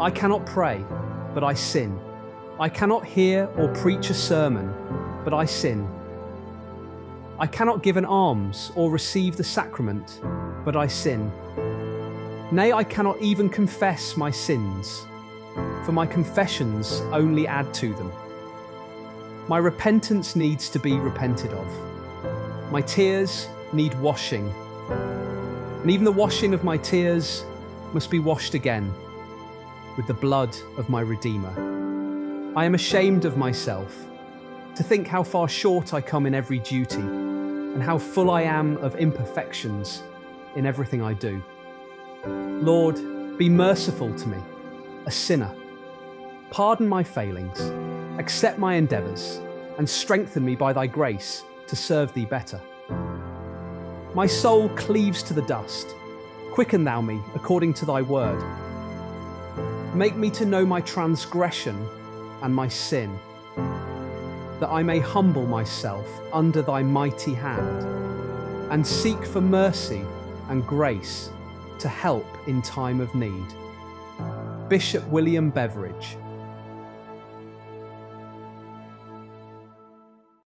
I cannot pray, but I sin. I cannot hear or preach a sermon, but I sin. I cannot give an alms or receive the sacrament, but I sin. Nay, I cannot even confess my sins, for my confessions only add to them. My repentance needs to be repented of. My tears need washing. And even the washing of my tears must be washed again with the blood of my Redeemer. I am ashamed of myself to think how far short I come in every duty and how full I am of imperfections in everything I do. Lord, be merciful to me, a sinner. Pardon my failings, accept my endeavours, and strengthen me by thy grace to serve thee better. My soul cleaves to the dust. Quicken thou me according to thy word. Make me to know my transgression and my sin, that I may humble myself under thy mighty hand, and seek for mercy and grace to help in time of need. Bishop William Beveridge,